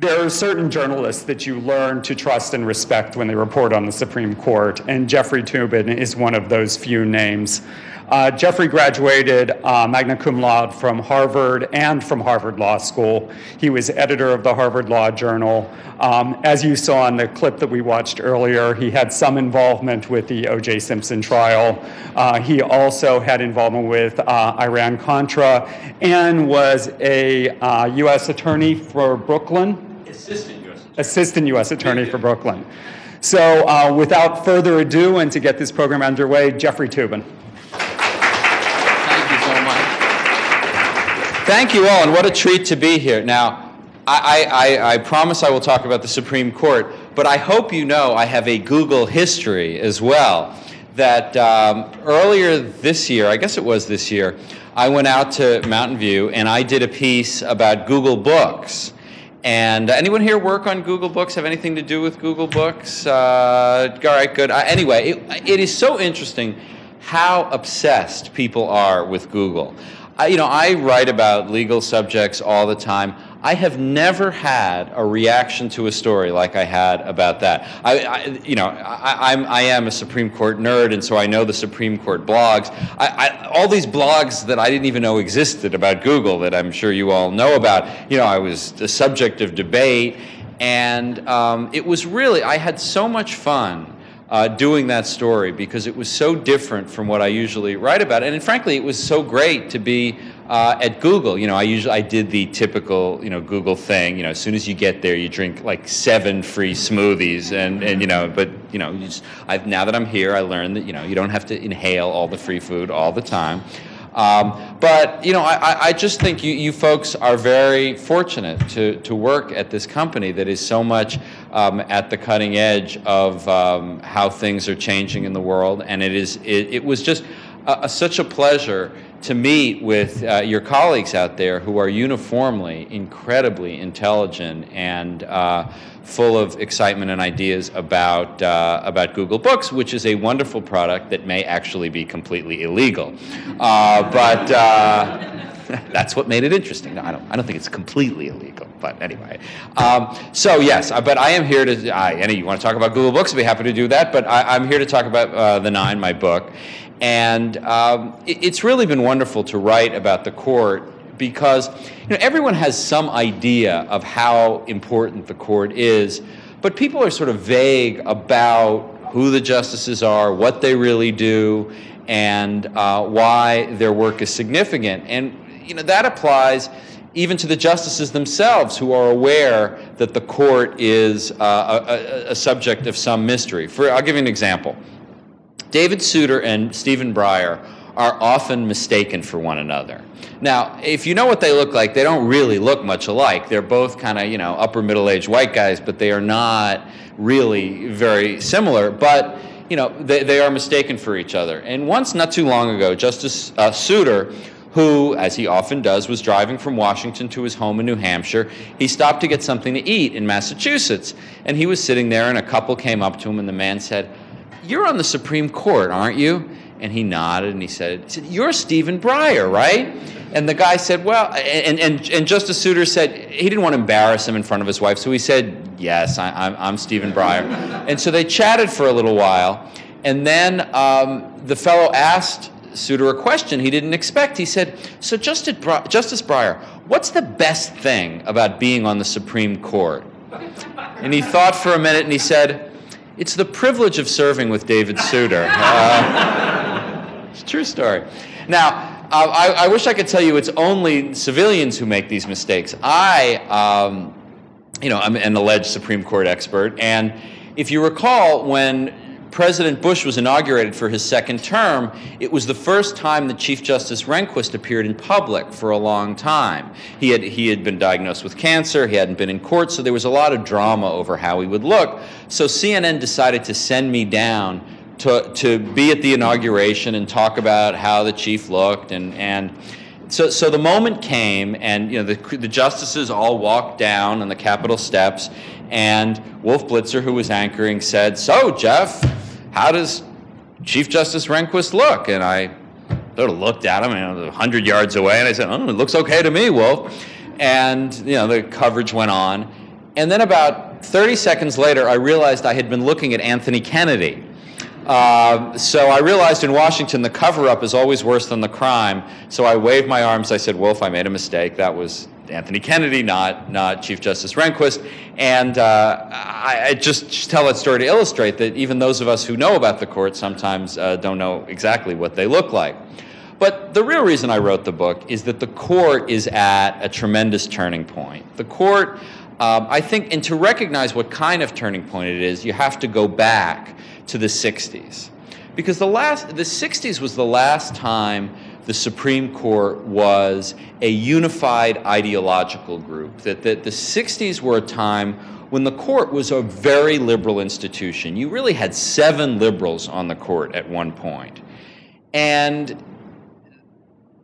there are certain journalists that you learn to trust and respect when they report on the Supreme Court, and Jeffrey Toobin is one of those few names. Uh, Jeffrey graduated uh, magna cum laude from Harvard and from Harvard Law School. He was editor of the Harvard Law Journal. Um, as you saw in the clip that we watched earlier, he had some involvement with the O.J. Simpson trial. Uh, he also had involvement with uh, Iran Contra and was a U.S. Uh, attorney for Brooklyn. Assistant U.S. Attorney. Assistant U.S. Attorney for Brooklyn. So, uh, without further ado, and to get this program underway, Jeffrey Toobin. Thank you so much. Thank you all, and what a treat to be here. Now, I, I, I, promise I will talk about the Supreme Court, but I hope you know I have a Google history as well. That um, earlier this year, I guess it was this year, I went out to Mountain View and I did a piece about Google Books. And uh, anyone here work on Google Books? Have anything to do with Google Books? Uh, all right, good. Uh, anyway, it, it is so interesting how obsessed people are with Google. You know, I write about legal subjects all the time. I have never had a reaction to a story like I had about that. I, I you know, I, I'm, I am a Supreme Court nerd, and so I know the Supreme Court blogs. I, I, all these blogs that I didn't even know existed about Google that I'm sure you all know about. You know, I was the subject of debate, and um, it was really I had so much fun uh, doing that story because it was so different from what I usually write about. And frankly, it was so great to be uh, at Google. You know, I usually I did the typical you know Google thing. You know, as soon as you get there, you drink like seven free smoothies, and and you know, but you know, you just, I've, now that I'm here, I learned that you know you don't have to inhale all the free food all the time. Um, but you know, I, I just think you, you folks are very fortunate to, to work at this company that is so much um, at the cutting edge of um, how things are changing in the world, and it is it, it was just a, such a pleasure to meet with uh, your colleagues out there who are uniformly incredibly intelligent and uh, full of excitement and ideas about, uh, about Google Books, which is a wonderful product that may actually be completely illegal. Uh, but uh, that's what made it interesting. No, I don't, I don't think it's completely illegal, but anyway. Um, so, yes, uh, but I am here to, I, Annie, you want to talk about Google Books? I'd be happy to do that, but I, am here to talk about uh, The Nine, my book. And um, it, it's really been wonderful to write about the court because you know, everyone has some idea of how important the court is, but people are sort of vague about who the justices are, what they really do, and uh, why their work is significant. And you know, that applies even to the justices themselves who are aware that the court is uh, a, a, subject of some mystery. For, I'll give you an example. David Souter and Stephen Breyer are often mistaken for one another. Now, if you know what they look like, they don't really look much alike. They're both kind of, you know, upper middle aged white guys, but they are not really very similar. But, you know, they, they are mistaken for each other. And once, not too long ago, Justice uh, Souter, who, as he often does, was driving from Washington to his home in New Hampshire, he stopped to get something to eat in Massachusetts. And he was sitting there, and a couple came up to him, and the man said, You're on the Supreme Court, aren't you? And he nodded and he said, he said You're Stephen Breyer, right? And the guy said, Well, and, and, and Justice Souter said, he didn't want to embarrass him in front of his wife, so he said, Yes, I, am I'm, I'm Stephen Breyer. and so they chatted for a little while. And then um, the fellow asked Souter a question he didn't expect. He said, So, Justice Breyer, what's the best thing about being on the Supreme Court? And he thought for a minute and he said, It's the privilege of serving with David Souter. Uh, it's a true story. Now, uh, I, I, wish I could tell you it's only civilians who make these mistakes. I, um, you know, I'm an alleged Supreme Court expert, and if you recall, when President Bush was inaugurated for his second term, it was the first time that Chief Justice Rehnquist appeared in public for a long time. He had, he had been diagnosed with cancer, he hadn't been in court, so there was a lot of drama over how he would look. So CNN decided to send me down to, to be at the inauguration and talk about how the chief looked and, and so, so the moment came and you know the, the justices all walked down on the capitol steps and wolf blitzer who was anchoring said so jeff how does chief justice rehnquist look? And i sort of looked at him you know, 100 yards away and i said oh it looks okay to me wolf. And you know the coverage went on. And then about 30 seconds later, I realized I had been looking at Anthony Kennedy. Uh, so I realized in Washington the cover up is always worse than the crime. So I waved my arms. I said, Wolf, I made a mistake. That was Anthony Kennedy, not, not Chief Justice Rehnquist. And uh, I, I, just tell that story to illustrate that even those of us who know about the court sometimes uh, don't know exactly what they look like. But the real reason I wrote the book is that the court is at a tremendous turning point. The court, um, I think, and to recognize what kind of turning point it is, you have to go back to the 60s. Because the, last, the 60s was the last time the Supreme Court was a unified ideological group. That, that the 60s were a time when the court was a very liberal institution. You really had seven liberals on the court at one point. And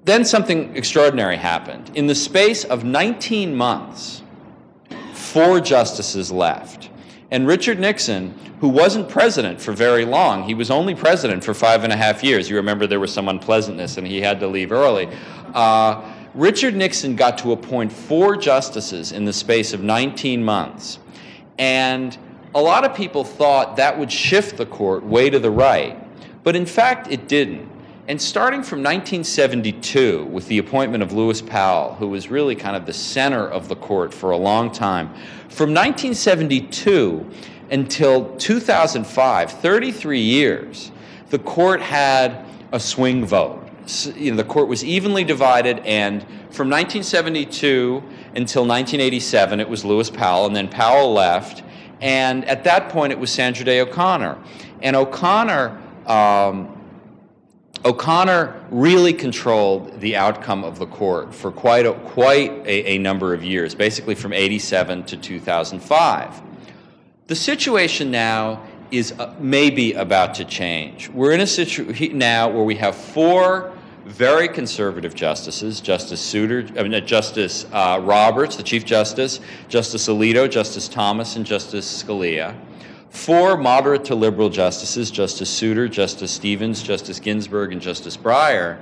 then something extraordinary happened. In the space of 19 months, four justices left. And Richard Nixon, who wasn't president for very long, he was only president for five and a half years. You remember there was some unpleasantness and he had to leave early. Uh, Richard Nixon got to appoint four justices in the space of 19 months. And a lot of people thought that would shift the court way to the right. But in fact, it didn't. And starting from 1972, with the appointment of Lewis Powell, who was really kind of the center of the court for a long time, from 1972 until 2005, 33 years, the court had a swing vote. You know, the court was evenly divided, and from 1972 until 1987, it was Lewis Powell, and then Powell left. And at that point, it was Sandra Day O'Connor. And O'Connor um, O'Connor really controlled the outcome of the court for quite a, quite a, a number of years, basically from 87 to 2005. The situation now is uh, maybe about to change. We're in a situation now where we have four very conservative justices Justice Souter, I mean, uh, Justice uh, Roberts, the Chief Justice, Justice Alito, Justice Thomas, and Justice Scalia four moderate to liberal justices Justice Souter, Justice Stevens, Justice Ginsburg, and Justice Breyer.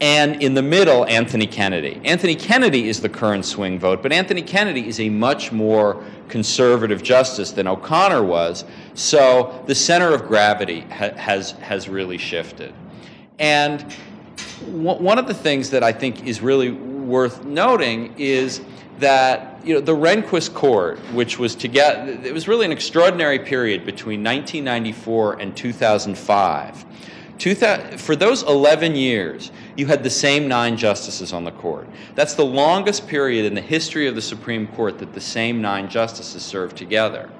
And in the middle, Anthony Kennedy. Anthony Kennedy is the current swing vote, but Anthony Kennedy is a much more conservative justice than O'Connor was. So the center of gravity ha- has, has really shifted. And w- one of the things that I think is really worth noting is that you know the Rehnquist Court, which was to get, it was really an extraordinary period between 1994 and 2005. 2000, for those 11 years, you had the same nine justices on the court. That's the longest period in the history of the Supreme Court that the same nine justices served together.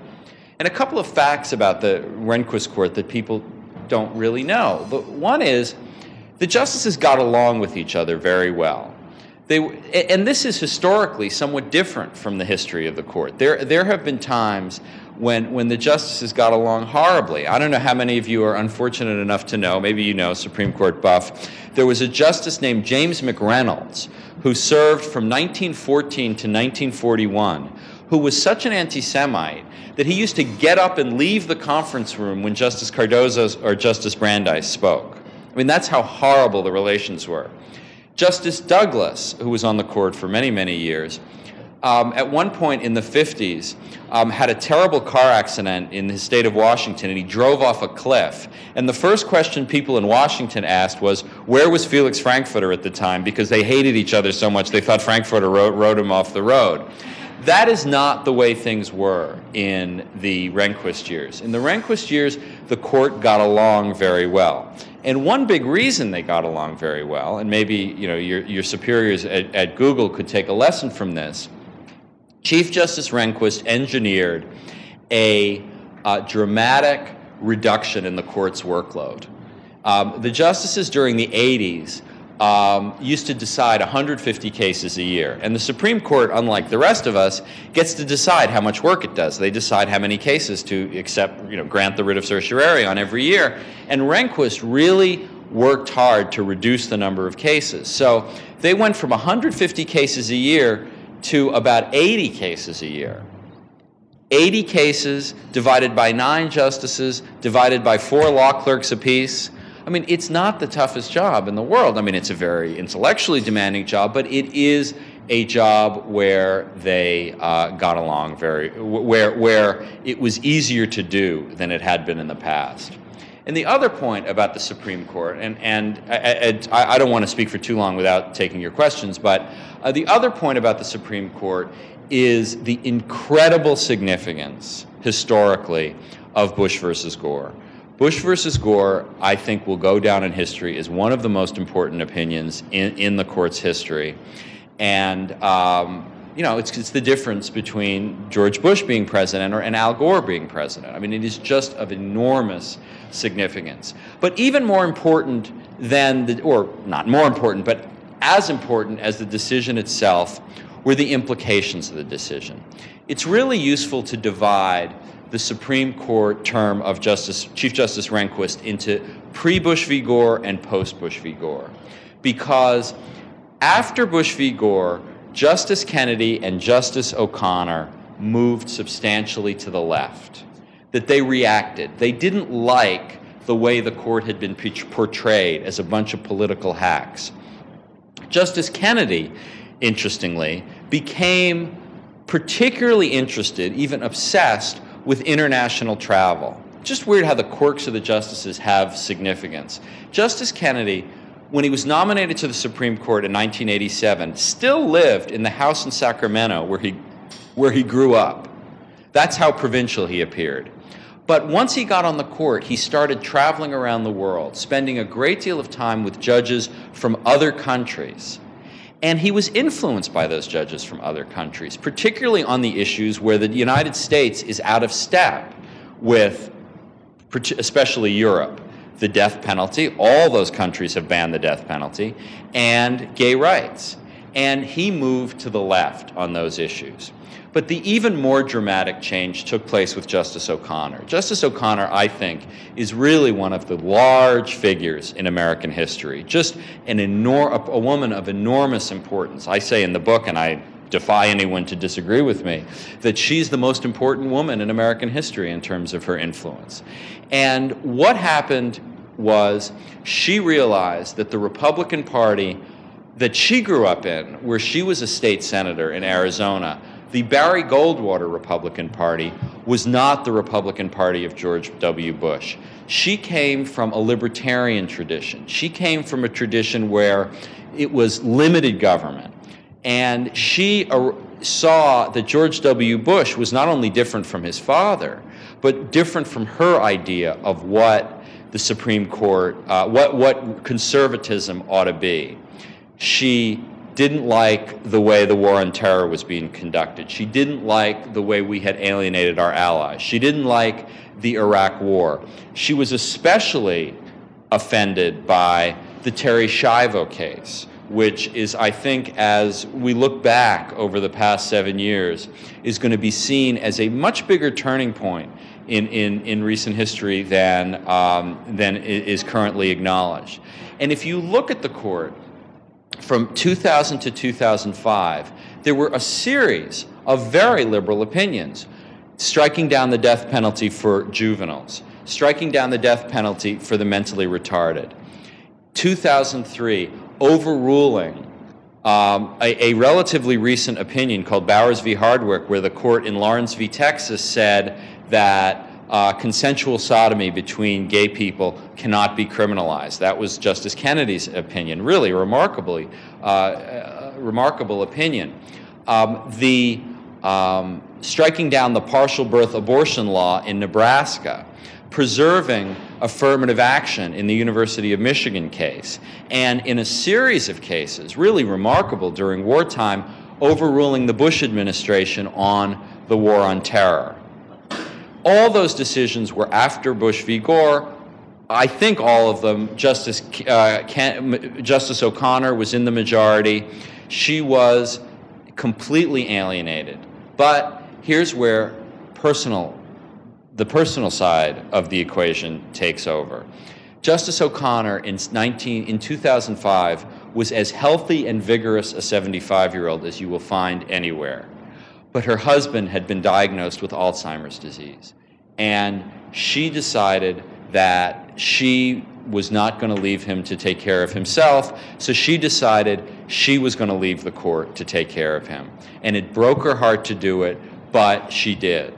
And a couple of facts about the Rehnquist Court that people don't really know. The one is the justices got along with each other very well. They, and this is historically somewhat different from the history of the court. There, there have been times when, when the justices got along horribly. I don't know how many of you are unfortunate enough to know, maybe you know, Supreme Court buff. There was a justice named James McReynolds who served from 1914 to 1941, who was such an anti Semite that he used to get up and leave the conference room when Justice Cardozo or Justice Brandeis spoke. I mean, that's how horrible the relations were. Justice Douglas, who was on the court for many, many years, um, at one point in the 50s, um, had a terrible car accident in the state of Washington and he drove off a cliff. And the first question people in Washington asked was, Where was Felix Frankfurter at the time? Because they hated each other so much they thought Frankfurter rode, rode him off the road. That is not the way things were in the Rehnquist years. In the Rehnquist years, the court got along very well. And one big reason they got along very well, and maybe you know your, your superiors at, at Google could take a lesson from this, Chief Justice Rehnquist engineered a uh, dramatic reduction in the court's workload. Um, the justices during the 80s um, used to decide 150 cases a year. And the Supreme Court, unlike the rest of us, gets to decide how much work it does. They decide how many cases to accept, you know, grant the writ of certiorari on every year. And Rehnquist really worked hard to reduce the number of cases. So they went from 150 cases a year to about 80 cases a year. 80 cases divided by nine justices, divided by four law clerks apiece I mean, it's not the toughest job in the world. I mean, it's a very intellectually demanding job, but it is a job where they uh, got along very, where, where it was easier to do than it had been in the past. And the other point about the Supreme Court, and, and I, I, I don't want to speak for too long without taking your questions, but uh, the other point about the Supreme Court is the incredible significance historically of Bush versus Gore. Bush versus Gore, I think, will go down in history as one of the most important opinions in, in the court's history. And, um, you know, it's, it's the difference between George Bush being president or, and Al Gore being president. I mean, it is just of enormous significance. But even more important than, the, or not more important, but as important as the decision itself were the implications of the decision. It's really useful to divide the Supreme Court term of Justice, Chief Justice Rehnquist into pre Bush v. Gore and post Bush v. Gore. Because after Bush v. Gore, Justice Kennedy and Justice O'Connor moved substantially to the left, that they reacted. They didn't like the way the court had been portrayed as a bunch of political hacks. Justice Kennedy, interestingly, became particularly interested, even obsessed, with international travel. Just weird how the quirks of the justices have significance. Justice Kennedy, when he was nominated to the Supreme Court in 1987, still lived in the house in Sacramento where he, where he grew up. That's how provincial he appeared. But once he got on the court, he started traveling around the world, spending a great deal of time with judges from other countries. And he was influenced by those judges from other countries, particularly on the issues where the United States is out of step with, especially Europe, the death penalty. All those countries have banned the death penalty, and gay rights. And he moved to the left on those issues. But the even more dramatic change took place with Justice O'Connor. Justice O'Connor, I think, is really one of the large figures in American history, just an enor- a woman of enormous importance. I say in the book, and I defy anyone to disagree with me, that she's the most important woman in American history in terms of her influence. And what happened was she realized that the Republican Party that she grew up in, where she was a state senator in Arizona, the Barry Goldwater Republican Party was not the Republican Party of George W. Bush. She came from a libertarian tradition. She came from a tradition where it was limited government. And she saw that George W. Bush was not only different from his father, but different from her idea of what the Supreme Court, uh, what, what conservatism ought to be. She didn't like the way the war on terror was being conducted. She didn't like the way we had alienated our allies. She didn't like the Iraq war. She was especially offended by the Terri Schiavo case, which is, I think, as we look back over the past seven years, is going to be seen as a much bigger turning point in, in, in recent history than, um, than is currently acknowledged. And if you look at the court, from 2000 to 2005, there were a series of very liberal opinions striking down the death penalty for juveniles, striking down the death penalty for the mentally retarded. 2003, overruling um, a, a, relatively recent opinion called Bowers v. Hardwick, where the court in Lawrence v. Texas said that uh, consensual sodomy between gay people cannot be criminalized. That was Justice Kennedy's opinion, really remarkably, uh, uh, remarkable opinion. Um, the um, striking down the partial birth abortion law in Nebraska, preserving affirmative action in the University of Michigan case, and in a series of cases, really remarkable during wartime, overruling the Bush administration on the war on terror. All those decisions were after Bush v. Gore. I think all of them. Justice uh, Justice O'Connor was in the majority. She was completely alienated. But here's where personal, the personal side of the equation takes over. Justice O'Connor in 19 in 2005 was as healthy and vigorous a 75 year old as you will find anywhere but her husband had been diagnosed with Alzheimer's disease. And she decided that she was not going to leave him to take care of himself, so she decided she was going to leave the court to take care of him. And it broke her heart to do it, but she did.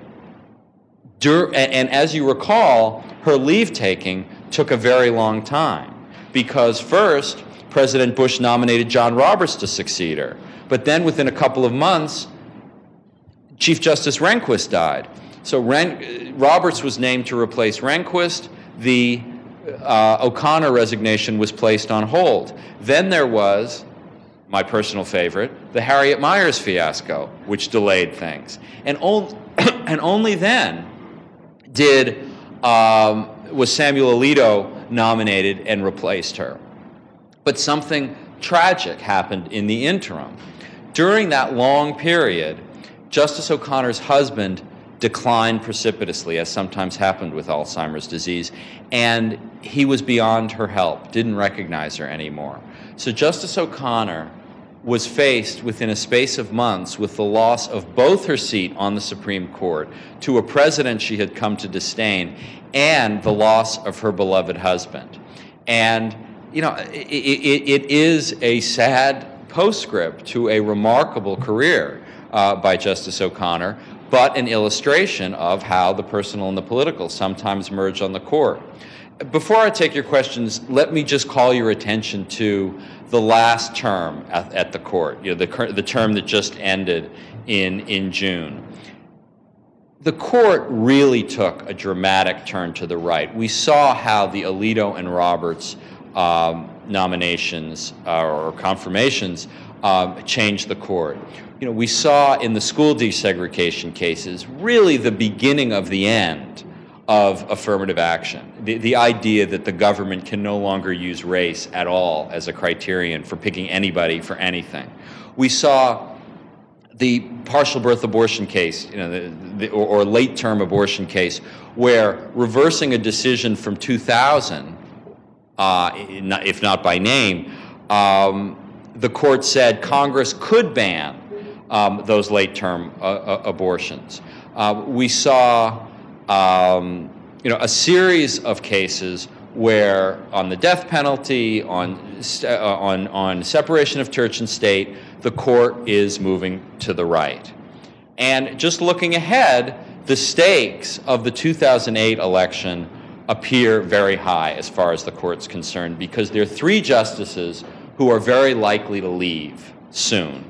Dur- and as you recall, her leave taking took a very long time because first, President Bush nominated John Roberts to succeed her. But then within a couple of months, Chief Justice Rehnquist died. So Ren- Roberts was named to replace Rehnquist. The uh, O'Connor resignation was placed on hold. Then there was my personal favorite, the Harriet Miers fiasco, which delayed things. And, on- and only then did um, was Samuel Alito nominated and replaced her. But something tragic happened in the interim. During that long period, Justice O'Connor's husband declined precipitously, as sometimes happened with Alzheimer's disease, and he was beyond her help, didn't recognize her anymore. So Justice O'Connor was faced within a space of months with the loss of both her seat on the Supreme Court to a president she had come to disdain and the loss of her beloved husband. And, you know, it, it, it is a sad postscript to a remarkable career uh, by Justice O'Connor, but an illustration of how the personal and the political sometimes merge on the court. Before I take your questions, let me just call your attention to the last term at, at the court, you know, the, the term that just ended in, in June. The court really took a dramatic turn to the right. We saw how the Alito and Roberts um, nominations uh, or confirmations um, changed the court. You know, we saw in the school desegregation cases really the beginning of the end of affirmative action. The, the idea that the government can no longer use race at all as a criterion for picking anybody for anything. We saw the partial birth abortion case, you know, the, the, or, or late term abortion case, where reversing a decision from 2000, uh, if not by name, um, the court said Congress could ban um, those late term uh, uh, abortions. Uh, we saw um, you know, a series of cases where on the death penalty, on, uh, on, on separation of church and state, the court is moving to the right. And just looking ahead, the stakes of the 2008 election appear very high as far as the court's concerned because there are three justices who are very likely to leave soon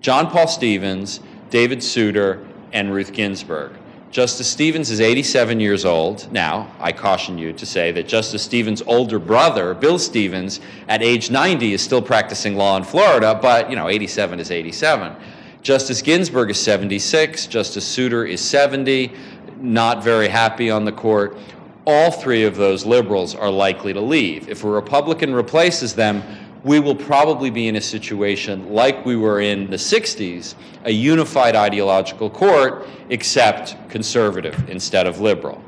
John Paul Stevens, David Souter, and Ruth Ginsburg. Justice Stevens is 87 years old. Now, I caution you to say that Justice Stevens' older brother, Bill Stevens, at age 90 is still practicing law in Florida, but, you know, 87 is 87. Justice Ginsburg is 76, Justice Souter is 70, not very happy on the court. All three of those liberals are likely to leave. If a Republican replaces them, we will probably be in a situation like we were in the 60s, a unified ideological court, except conservative instead of liberal.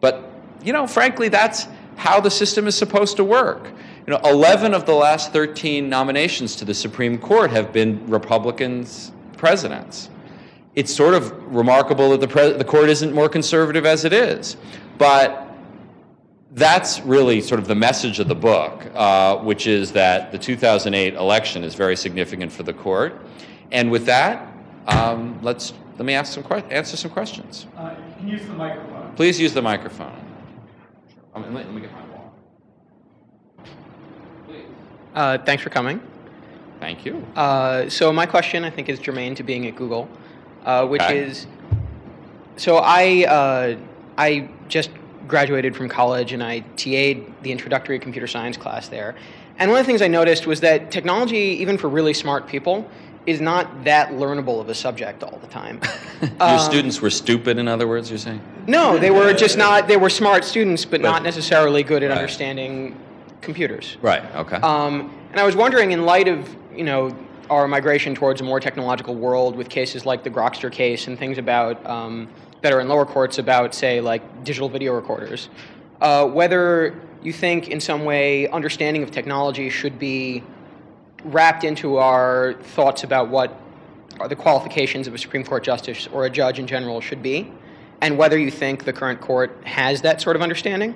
But, you know, frankly, that's how the system is supposed to work. You know, 11 of the last 13 nominations to the Supreme Court have been Republicans presidents. It's sort of remarkable that the, the court isn't more conservative as it is. But that's really sort of the message of the book, uh, which is that the 2008 election is very significant for the court. And with that, um, let's let me ask some que- answer some questions. Uh, you use the microphone. Please use the microphone. Um, let, let, me get my wall. Please. Uh, thanks for coming. Thank you. Uh, so my question, I think, is germane to being at Google, uh, which Okay. is, so I uh, I just graduated from college and I TA'd the introductory computer science class there. And one of the things I noticed was that technology, even for really smart people, is not that learnable of a subject all the time. Your Um, students were stupid, in other words, you're saying? No, they were just not, they were smart students, but But- not necessarily good at Right. understanding computers. Right, okay. Um, and I was wondering, in light of you know our migration towards a more technological world, with cases like the Grokster case and things about um, better in lower courts about, say, like digital video recorders, uh, whether you think in some way understanding of technology should be wrapped into our thoughts about what are the qualifications of a Supreme Court justice or a judge in general should be, and whether you think the current court has that sort of understanding.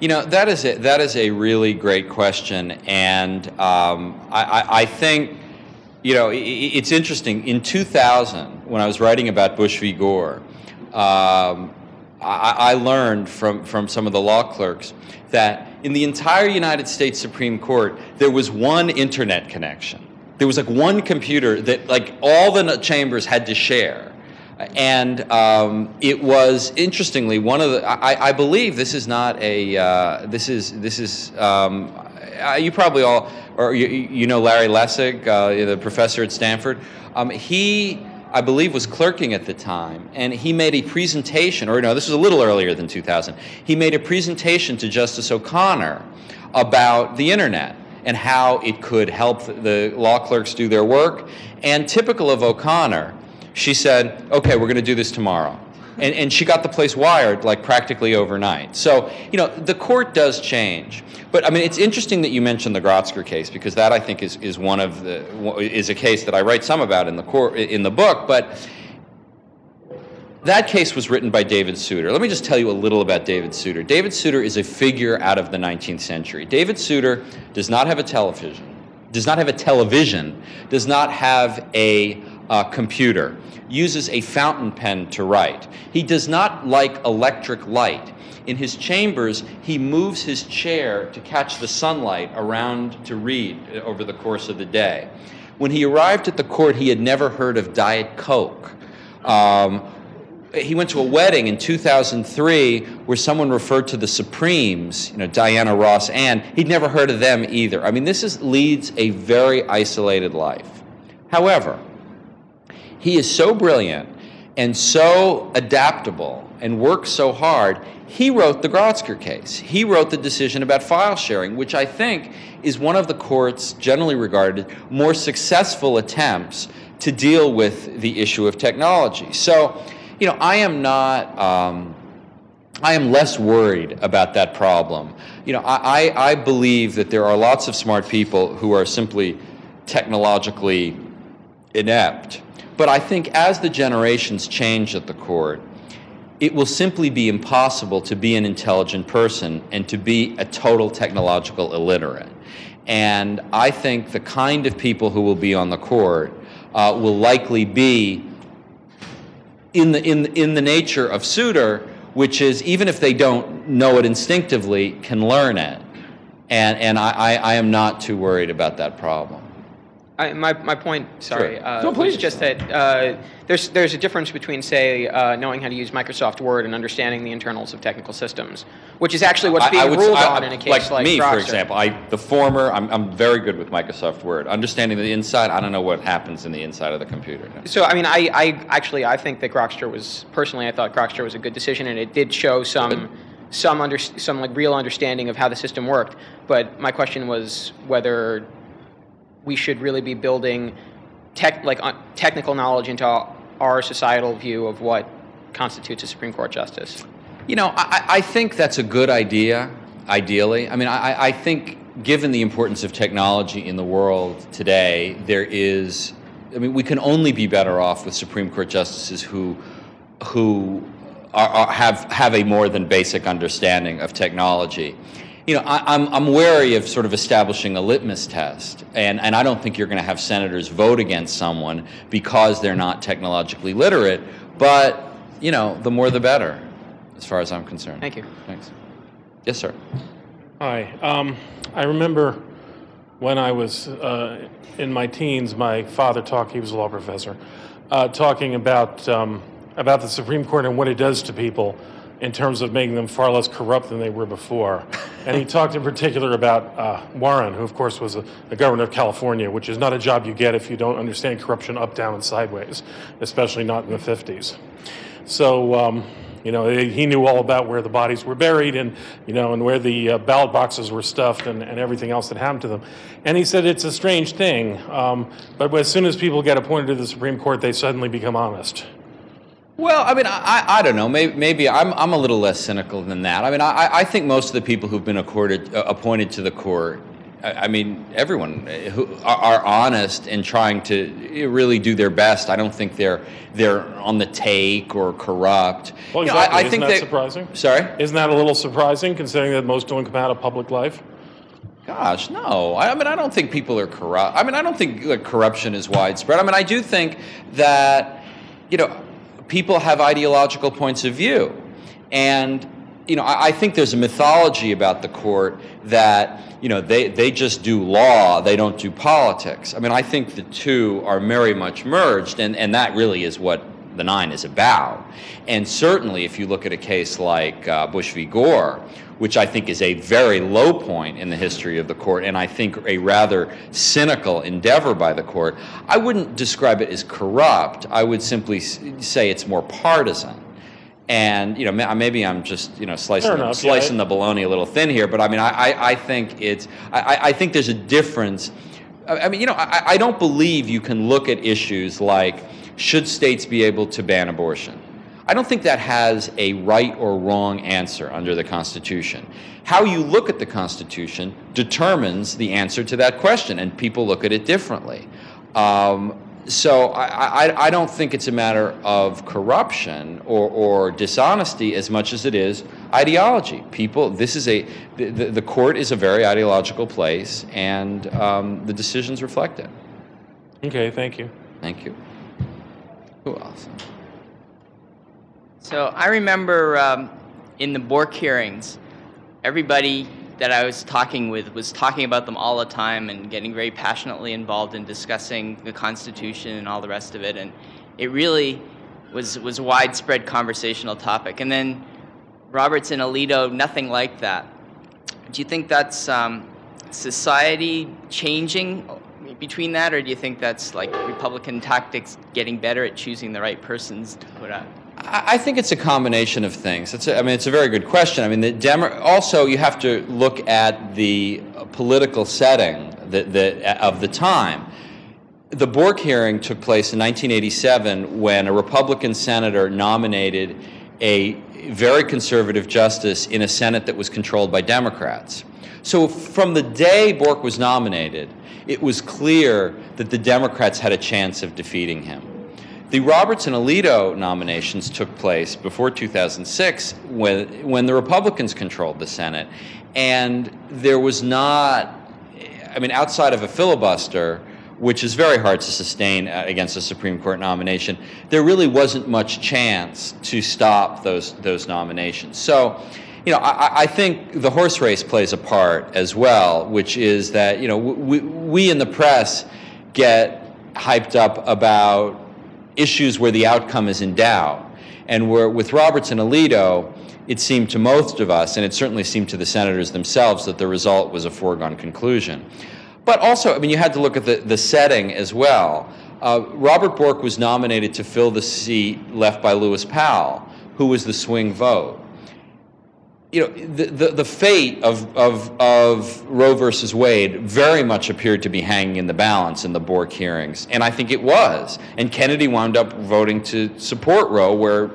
You know that is a, that is a really great question, and um, I, I, I think you know it's interesting. In 2000, when I was writing about Bush v. Gore, um, I, I learned from from some of the law clerks that in the entire United States Supreme Court there was one internet connection. There was like one computer that like all the chambers had to share. And um, it was interestingly one of the. I, I believe this is not a. Uh, this is this is. Um, you probably all, or you, you know Larry Lessig, uh, the professor at Stanford. Um, he, I believe, was clerking at the time, and he made a presentation. Or no, this was a little earlier than 2000. He made a presentation to Justice O'Connor about the internet and how it could help the law clerks do their work. And typical of O'Connor she said, okay, we're going to do this tomorrow. And, and she got the place wired like practically overnight. So, you know, the court does change. But I mean, it's interesting that you mentioned the Grokster case because that I think is, is one of the, is a case that I write some about in the court, in the book. But that case was written by David Souter. Let me just tell you a little about David Souter. David Souter is a figure out of the 19th century. David Souter does not have a television, does not have a television, does not have a uh, computer, uses a fountain pen to write. He does not like electric light. In his chambers, he moves his chair to catch the sunlight around to read over the course of the day. When he arrived at the court, he had never heard of Diet Coke. Um, he went to a wedding in 2003 where someone referred to the Supremes, you know, Diana Ross and He'd never heard of them either. I mean, this is, leads a very isolated life. However, he is so brilliant and so adaptable and works so hard. He wrote the Grokster case. He wrote the decision about file sharing, which I think is one of the court's generally regarded more successful attempts to deal with the issue of technology. So, you know, I am not. Um, I am less worried about that problem. You know, I, I, I believe that there are lots of smart people who are simply technologically inept. But I think as the generations change at the court, it will simply be impossible to be an intelligent person and to be a total technological illiterate. And I think the kind of people who will be on the court uh, will likely be in the, in, in the nature of Souter, which is even if they don't know it instinctively, can learn it. And, and I, I, I am not too worried about that problem. I, my, my point, sorry, Sure. uh, No, was just that uh, there's there's a difference between, say, uh, knowing how to use Microsoft Word and understanding the internals of technical systems, which is actually what's being I would- ruled I- on in a case like, like me, for example. I, the former, I'm, I'm very good with Microsoft Word. Understanding the inside, I don't know what happens in the inside of the computer. No. So I mean, I, I actually I think that Grokster was personally I thought Grokster was a good decision, and it did show some some under, some like real understanding of how the system worked. But my question was whether we should really be building tech like uh, technical knowledge into our societal view of what constitutes a Supreme Court justice. You know, I, I think that's a good idea, ideally. I mean, I, I think given the importance of technology in the world today, there is, I mean, we can only be better off with Supreme Court justices who, who are, are, have, have a more than basic understanding of technology. You know, I, I'm, I'm wary of sort of establishing a litmus test, and, and I don't think you're going to have senators vote against someone because they're not technologically literate, but, you know, the more the better, as far as I'm concerned. Thank you. Thanks. Yes, sir. Hi. Um, I remember when I was uh, in my teens, my father talked, he was a law professor, uh, talking about, um, about the Supreme Court and what it does to people in terms of making them far less corrupt than they were before. and he talked in particular about uh, Warren, who, of course, was a, the governor of California, which is not a job you get if you don't understand corruption up, down, and sideways, especially not in the 50s. So, um, you know, he knew all about where the bodies were buried and, you know, and where the uh, ballot boxes were stuffed and, and everything else that happened to them. And he said it's a strange thing, um, but as soon as people get appointed to the Supreme Court, they suddenly become honest. Well, I mean, I, I, don't know. Maybe, maybe I'm, I'm a little less cynical than that. I mean, I, I think most of the people who've been accorded, uh, appointed to the court I I mean, everyone uh, who are, are honest and trying to really do their best. I don't think they're they're on the take or corrupt. Well, You know, exactly. I, I Isn't think that they- surprising? Sorry. Isn't that a little surprising considering that most don't come out of public life? Gosh, no. I, I mean, I don't think people are corrupt. I mean, I don't think like, corruption is widespread. I mean, I do think that, you know, people have ideological points of view. And, you know, I, I think there's a mythology about the court that, you know, they, they just do law, they don't do politics. I mean, I think the two are very much merged, and, and that really is what the nine is about. And certainly, if you look at a case like uh, Bush v. Gore, which I think is a very low point in the history of the court, and I think a rather cynical endeavor by the court, I wouldn't describe it as corrupt. I would simply say it's more partisan. And you know, maybe I'm just you know slicing enough, yeah. slicing the bologna a little thin here, but I mean, I, I, I think it's I, I- I think there's a difference. I I mean, you know, I, I don't believe you can look at issues like should states be able to ban abortion. I don't think that has a right or wrong answer under the Constitution. How you look at the Constitution determines the answer to that question, and people look at it differently. Um, so I, I, I don't think it's a matter of corruption or, or dishonesty as much as it is ideology. People, this is a the, the, court is a very ideological place, and um, the decisions reflect it. Okay, thank you. Thank you. Else? So I remember um, in the Bork hearings, everybody that I was talking with was talking about them all the time and getting very passionately involved in discussing the Constitution and all the rest of it. And it really was was a widespread conversational topic. And then Roberts and Alito, nothing like that. Do you think that's um, society changing between that, or do you think that's like Republican tactics getting better at choosing the right persons to put out? I think it's a combination of things. It's a, I mean, it's a very good question. I mean, the Demo- also you have to look at the uh, political setting that, that, of the time. The Bork hearing took place in 1987 when a Republican senator nominated a very conservative justice in a Senate that was controlled by Democrats. So from the day Bork was nominated, it was clear that the Democrats had a chance of defeating him. The Roberts and Alito nominations took place before 2006 when, when the Republicans controlled the Senate. And there was not, I mean, outside of a filibuster, which is very hard to sustain uh, against a Supreme Court nomination, there really wasn't much chance to stop those, those nominations. So, you know, I, I think the horse race plays a part as well, which is that, you know, we, we in the press get hyped up about issues where the outcome is in doubt. And where with Roberts and Alito, it seemed to most of us, and it certainly seemed to the senators themselves, that the result was a foregone conclusion. But also, I mean, you had to look at the, the setting as well. Uh, Robert Bork was nominated to fill the seat left by Lewis Powell, who was the swing vote you know, the, the, the fate of, of, of Roe versus Wade very much appeared to be hanging in the balance in the Bork hearings. And I think it was. And Kennedy wound up voting to support Roe, where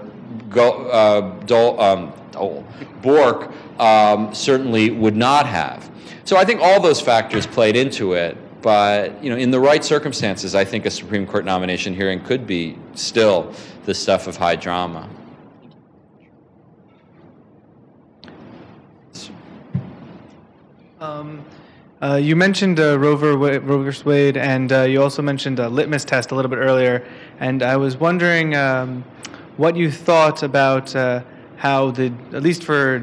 Go, uh, Dole, um, Dole, Bork um, certainly would not have. So I think all those factors played into it. But you know, in the right circumstances, I think a Supreme Court nomination hearing could be still the stuff of high drama. Um, uh, you mentioned uh, Rover, versus Wade, and uh, you also mentioned a litmus test a little bit earlier. And I was wondering um, what you thought about uh, how the, at least for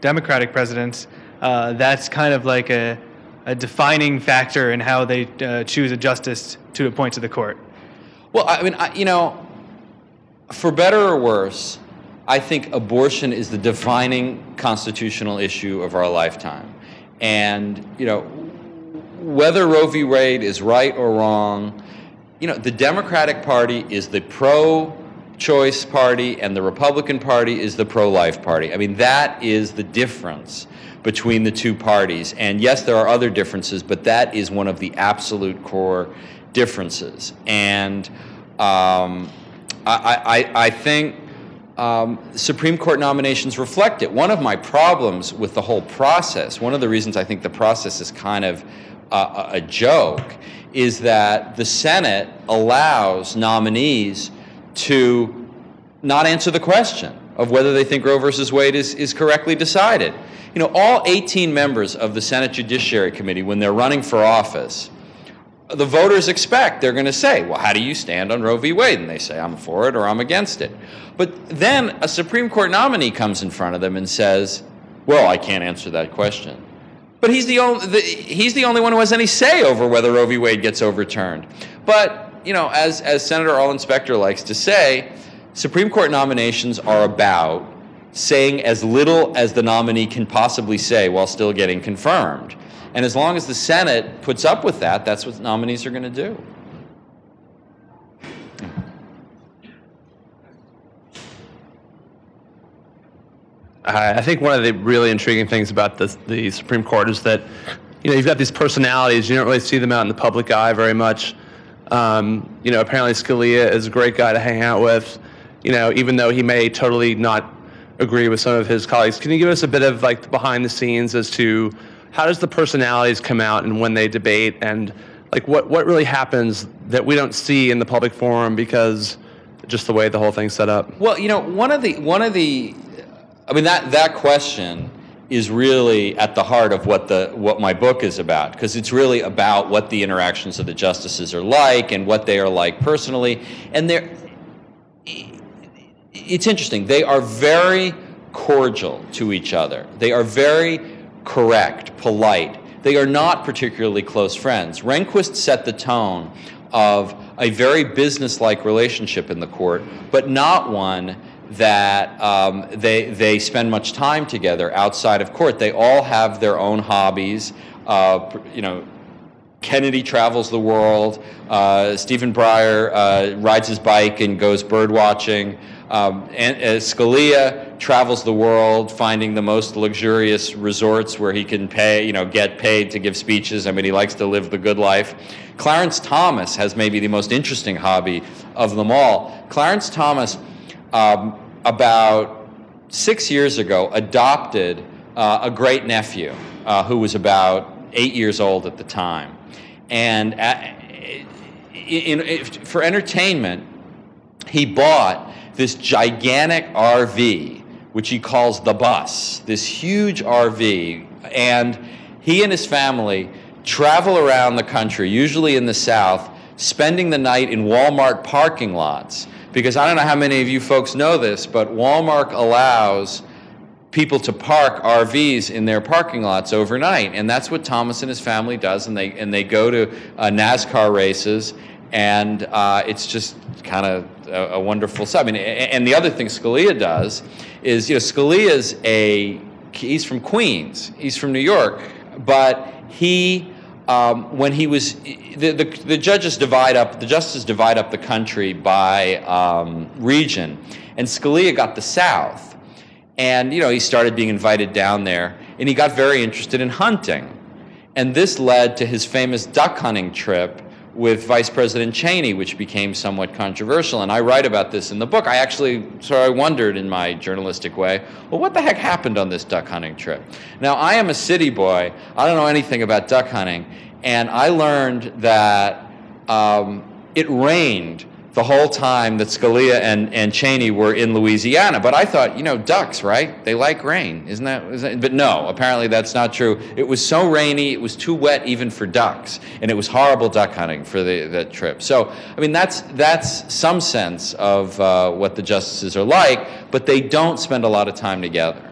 Democratic presidents, uh, that's kind of like a, a defining factor in how they uh, choose a justice to appoint to the court. Well, I mean, I, you know, for better or worse, I think abortion is the defining constitutional issue of our lifetime. And, you know, whether Roe v. Wade is right or wrong, you know, the Democratic Party is the pro choice party and the Republican Party is the pro life party. I mean, that is the difference between the two parties. And yes, there are other differences, but that is one of the absolute core differences. And um, I, I, I think um, Supreme Court nominations reflect it. One of my problems with the whole process, one of the reasons I think the process is kind of a joke, is that the Senate allows nominees to not answer the question of whether they think Roe versus Wade is, is correctly decided. You know, all 18 members of the Senate Judiciary Committee, when they're running for office, the voters expect they're going to say, well, how do you stand on Roe v. Wade? And they say, I'm for it or I'm against it. But then a Supreme Court nominee comes in front of them and says, well, I can't answer that question. But he's the, only, the, he's the only one who has any say over whether Roe v. Wade gets overturned. But, you know, as, as Senator Arlen Specter likes to say, Supreme Court nominations are about saying as little as the nominee can possibly say while still getting confirmed. And as long as the Senate puts up with that, that's what nominees are going to do. I think one of the really intriguing things about the, the Supreme Court is that, you know, you've got these personalities. You don't really see them out in the public eye very much. Um, you know, apparently Scalia is a great guy to hang out with. You know, even though he may totally not agree with some of his colleagues. Can you give us a bit of like behind the scenes as to how does the personalities come out and when they debate? And like what what really happens that we don't see in the public forum because just the way the whole thing's set up? Well, you know, one of the one of the I mean that that question is really at the heart of what the what my book is about because it's really about what the interactions of the justices are like and what they are like personally. And they're it's interesting. They are very cordial to each other. They are very correct polite they are not particularly close friends rehnquist set the tone of a very businesslike relationship in the court but not one that um, they, they spend much time together outside of court. They all have their own hobbies. Uh, you know, Kennedy travels the world. Uh, Stephen Breyer uh, rides his bike and goes bird watching. Um, and, uh, Scalia travels the world, finding the most luxurious resorts where he can pay, you know, get paid to give speeches. I mean, he likes to live the good life. Clarence Thomas has maybe the most interesting hobby of them all. Clarence Thomas um, about six years ago, adopted uh, a great nephew uh, who was about eight years old at the time. And at, in, in, for entertainment, he bought this gigantic RV, which he calls the bus, this huge RV. And he and his family travel around the country, usually in the South, spending the night in Walmart parking lots because I don't know how many of you folks know this, but Walmart allows people to park RVs in their parking lots overnight, and that's what Thomas and his family does. And they and they go to uh, NASCAR races, and uh, it's just kind of a, a, wonderful stuff. I mean, and the other thing Scalia does is, you know, Scalia's a he's from Queens, he's from New York, but he um, when he was the, the, the, judges divide up the justices divide up the country by um, region. And scalia got the south. And you know he started being invited down there and he got very interested in hunting. And this led to his famous duck hunting trip with Vice President Cheney, which became somewhat controversial. And I write about this in the book. I actually, so I wondered in my journalistic way, well, what the heck happened on this duck hunting trip? Now, I am a city boy. I don't know anything about duck hunting. And I learned that um, it rained the whole time that Scalia and, and Cheney were in Louisiana. But I thought, you know, ducks, right? They like rain, isn't that, isn't that? But no, apparently that's not true. It was so rainy, it was too wet even for ducks, and it was horrible duck hunting for the, that trip. So, I mean, that's, that's some sense of uh, what the justices are like, but they don't spend a lot of time together.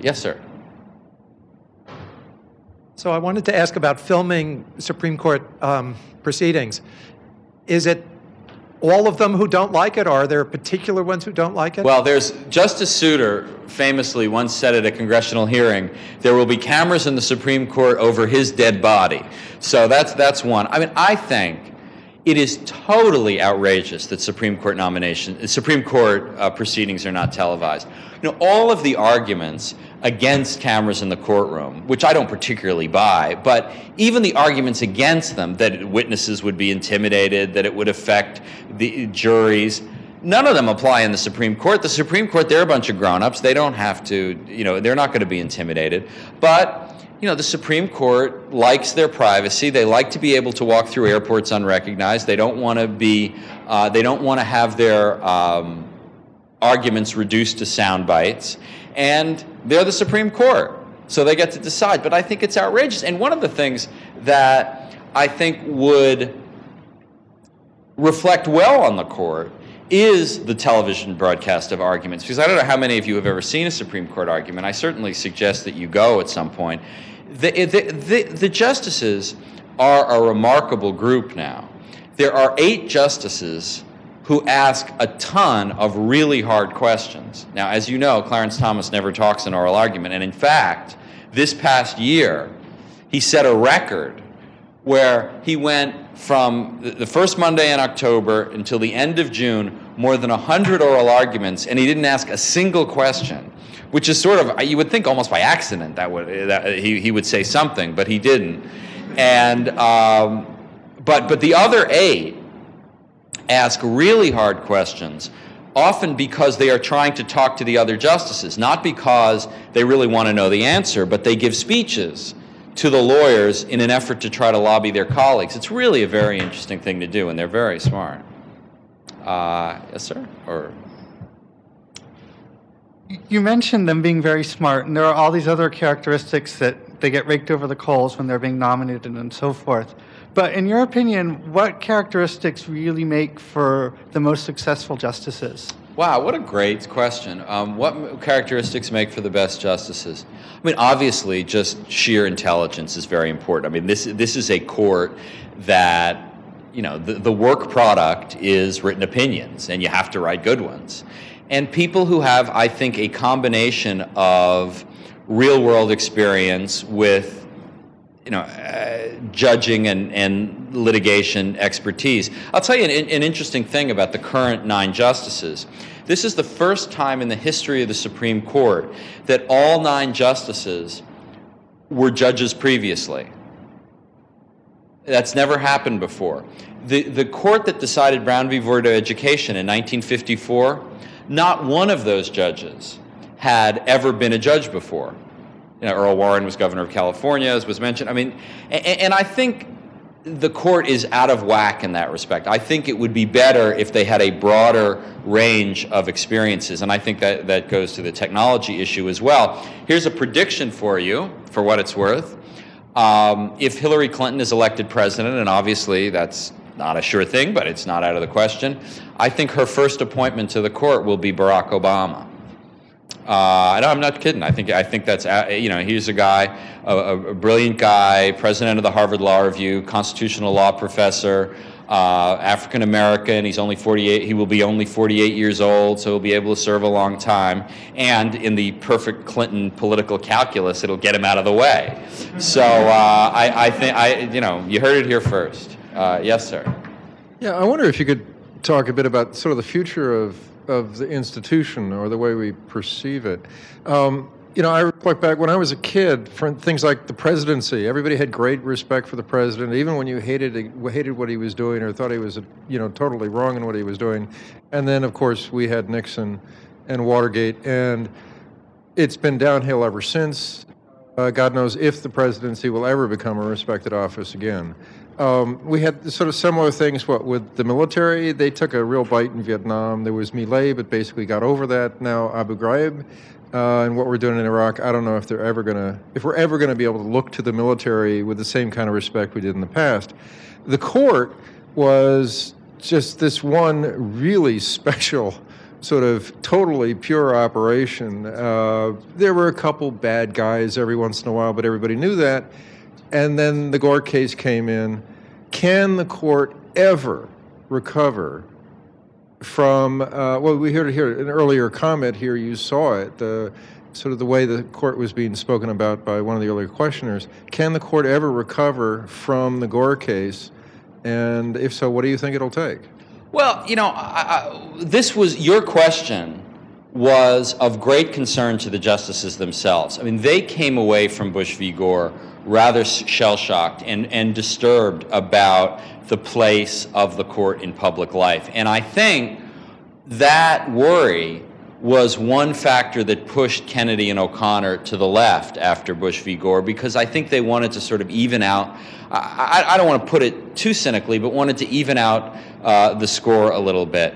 Yes, sir. So I wanted to ask about filming Supreme Court um, proceedings. Is it all of them who don't like it, or are there particular ones who don't like it? Well, there's Justice Souter famously once said at a congressional hearing, there will be cameras in the Supreme Court over his dead body. So that's that's one. I mean, I think it is totally outrageous that Supreme Court nomination, Supreme Court uh, proceedings are not televised. You know, all of the arguments against cameras in the courtroom, which I don't particularly buy, but even the arguments against them that witnesses would be intimidated, that it would affect the juries, none of them apply in the Supreme Court. The Supreme Court, they're a bunch of grown-ups. They don't have to, you know, they're not going to be intimidated. But you know, the Supreme Court likes their privacy. They like to be able to walk through airports unrecognized. They don't want to be, uh, they don't want to have their um, arguments reduced to sound bites. And they're the Supreme Court, so they get to decide. But I think it's outrageous. And one of the things that I think would reflect well on the court is the television broadcast of arguments. Because I don't know how many of you have ever seen a Supreme Court argument. I certainly suggest that you go at some point. The, the, the, the justices are a remarkable group now. There are eight justices who ask a ton of really hard questions. Now, as you know, Clarence Thomas never talks in oral argument. And in fact, this past year, he set a record where he went from the first Monday in October until the end of June, more than 100 oral arguments, and he didn't ask a single question, which is sort of, uh, you would think almost by accident that, would, uh, that uh, he, he would say something, but he didn't. And, um, but, but the other eight ask really hard questions, often because they are trying to talk to the other justices, not because they really want to know the answer, but they give speeches to the lawyers in an effort to try to lobby their colleagues. It's really a very interesting thing to do, and they're very smart. Uh, yes, sir? Or You mentioned them being very smart, and there are all these other characteristics that they get raked over the coals when they're being nominated and so forth. But in your opinion, what characteristics really make for the most successful justices? Wow, what a great question. Um, what characteristics make for the best justices? I mean, obviously, just sheer intelligence is very important. I mean, this this is a court that you know the, the work product is written opinions, and you have to write good ones. And people who have, I think, a combination of real world experience with you know, uh, judging and, and litigation expertise. I'll tell you an, an interesting thing about the current nine justices. This is the first time in the history of the Supreme Court that all nine justices were judges previously. That's never happened before. The, the court that decided Brown v. Board of Education in 1954, not one of those judges had ever been a judge before. You know, Earl Warren was governor of California, as was mentioned. I mean, and, and, I think the court is out of whack in that respect. I think it would be better if they had a broader range of experiences, and I think that, that goes to the technology issue as well. Here's a prediction for you, for what it's worth. Um, if Hillary Clinton is elected president, and obviously that's not a sure thing, but it's not out of the question, I think her first appointment to the court will be Barack Obama. Uh, no, I'm not kidding. I think I think that's uh, you know he's a guy, a, a brilliant guy, president of the Harvard Law Review, constitutional law professor, uh, African American. He's only 48. He will be only 48 years old, so he'll be able to serve a long time. And in the perfect Clinton political calculus, it'll get him out of the way. So uh, I, I think I you know you heard it here first. Uh, yes, sir. Yeah, I wonder if you could talk a bit about sort of the future of of the institution or the way we perceive it. Um, you know, I reflect back when I was a kid, for things like the presidency. Everybody had great respect for the president, even when you hated hated what he was doing or thought he was, you know, totally wrong in what he was doing. And then, of course, we had Nixon and Watergate, and it's been downhill ever since. Uh, God knows if the presidency will ever become a respected office again. Um, we had sort of similar things. What with the military, they took a real bite in Vietnam. There was My Lai, but basically got over that. Now Abu Ghraib, uh, and what we're doing in Iraq. I don't know if they're ever gonna, if we're ever gonna be able to look to the military with the same kind of respect we did in the past. The court was just this one really special sort of totally pure operation. Uh, there were a couple bad guys every once in a while, but everybody knew that and then the Gore case came in. Can the court ever recover from, uh, well, we heard here an earlier comment here, you saw it, uh, sort of the way the court was being spoken about by one of the earlier questioners. Can the court ever recover from the Gore case? And if so, what do you think it'll take? Well, you know, I, I, this was your question was of great concern to the justices themselves. I mean, they came away from Bush v. Gore rather shell shocked and, and disturbed about the place of the court in public life. And I think that worry was one factor that pushed Kennedy and O'Connor to the left after Bush v. Gore because I think they wanted to sort of even out. I, I, I don't want to put it too cynically, but wanted to even out uh, the score a little bit.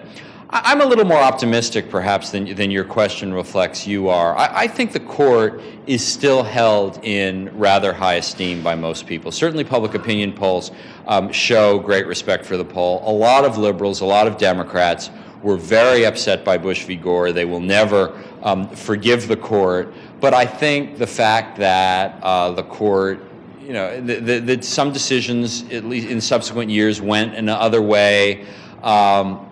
I'm a little more optimistic, perhaps, than, than your question reflects you are. I, I think the court is still held in rather high esteem by most people. Certainly, public opinion polls um, show great respect for the poll. A lot of liberals, a lot of Democrats were very upset by Bush v. Gore. They will never um, forgive the court. But I think the fact that uh, the court, you know, that some decisions, at least in subsequent years, went in another way, um,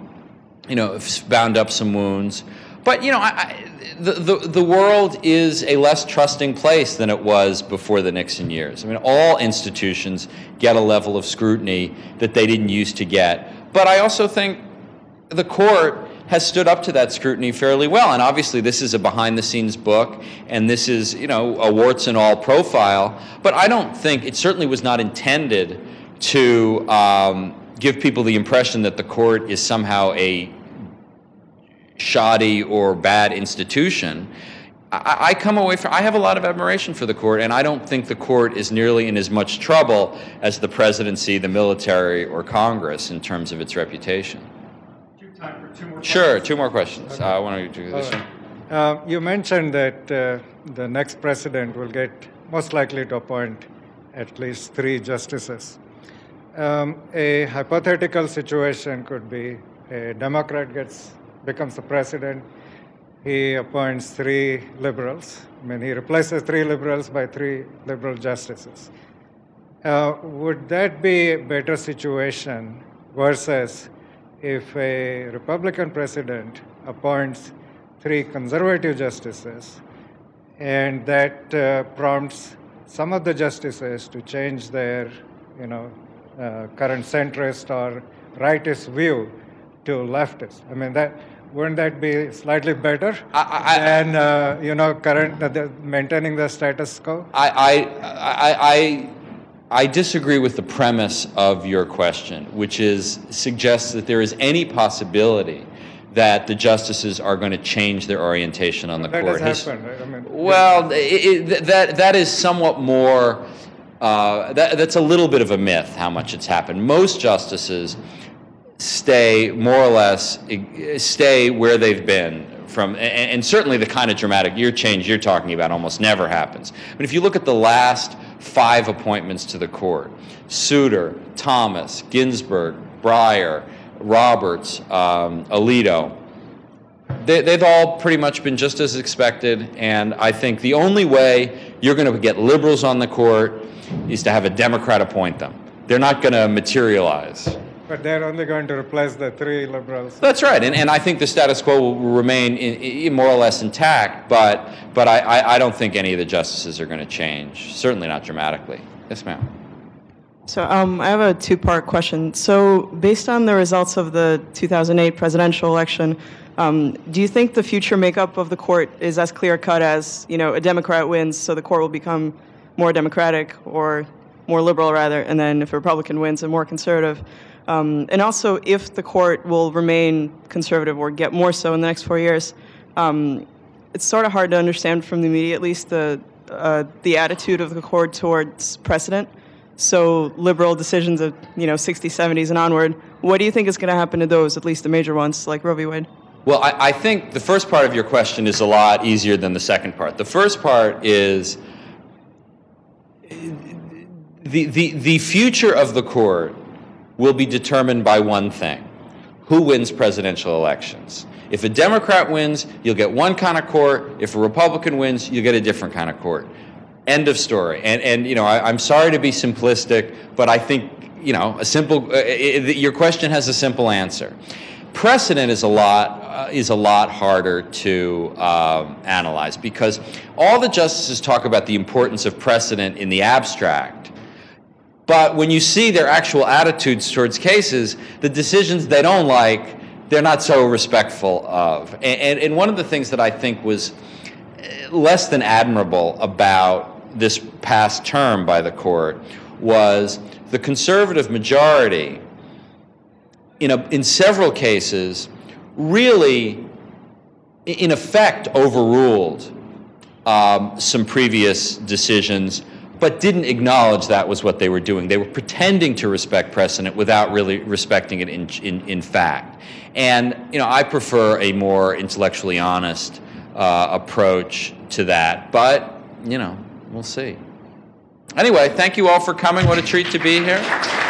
you know, bound up some wounds. But, you know, I, I, the, the, the world is a less trusting place than it was before the Nixon years. I mean, all institutions get a level of scrutiny that they didn't used to get. But I also think the court has stood up to that scrutiny fairly well. And obviously, this is a behind the scenes book, and this is, you know, a warts and all profile. But I don't think it certainly was not intended to um, give people the impression that the court is somehow a shoddy or bad institution. I, I come away from, I have a lot of admiration for the court, and I don't think the court is nearly in as much trouble as the presidency, the military, or Congress in terms of its reputation. Two Sure, two more questions. Okay. Uh, I want to do this one. Uh, you mentioned that uh, the next president will get most likely to appoint at least three justices. Um, a hypothetical situation could be a Democrat gets becomes the president. He appoints three liberals. I mean, he replaces three liberals by three liberal justices. Uh, would that be a better situation versus if a Republican president appoints three conservative justices, and that uh, prompts some of the justices to change their, you know, uh, current centrist or rightist view to leftist. I mean, that wouldn't that be slightly better I, I, than uh, you know current the, maintaining the status quo? I, I, I I disagree with the premise of your question, which is suggests that there is any possibility that the justices are going to change their orientation on the that court. Has happened, right? I mean, well, it, it, that that is somewhat more. Uh, that, that's a little bit of a myth. How much it's happened. Most justices stay more or less stay where they've been from, and, certainly the kind of dramatic year change you're talking about almost never happens. But if you look at the last five appointments to the court Souter, Thomas, Ginsburg, Breyer, Roberts, um, Alito. They, they've all pretty much been just as expected, and I think the only way you're going to get liberals on the court is to have a Democrat appoint them. They're not going to materialize. But they're only going to replace the three liberals. That's right, and, and I think the status quo will remain in, in more or less intact. But but I, I, I don't think any of the justices are going to change. Certainly not dramatically. Yes, ma'am. So um, I have a two-part question. So based on the results of the 2008 presidential election, um, do you think the future makeup of the court is as clear-cut as you know a Democrat wins, so the court will become more democratic or more liberal rather, and then if a Republican wins, a more conservative? Um, and also, if the court will remain conservative or get more so in the next four years, um, it's sort of hard to understand from the media, at least, the uh, the attitude of the court towards precedent. So liberal decisions of you know 60s, 70s, and onward. What do you think is going to happen to those, at least the major ones, like Roe v. Wade? Well, I, I think the first part of your question is a lot easier than the second part. The first part is the, the, the future of the court will be determined by one thing who wins presidential elections. If a Democrat wins, you'll get one kind of court. If a Republican wins, you'll get a different kind of court. End of story. And, and you know, I, am sorry to be simplistic, but I think, you know, a simple, uh, it, your question has a simple answer. Precedent is a lot, uh, is a lot harder to um, analyze because all the justices talk about the importance of precedent in the abstract. But when you see their actual attitudes towards cases, the decisions they don't like, they're not so respectful of. And, and, and, one of the things that I think was uh, less than admirable about this past term by the court was the conservative majority, in, a, in several cases, really, in effect, overruled um, some previous decisions, but didn't acknowledge that was what they were doing. They were pretending to respect precedent without really respecting it in, in, in fact. And, you know, I prefer a more intellectually honest uh, approach to that, but, you know, we'll see. Anyway, thank you all for coming. What a treat to be here.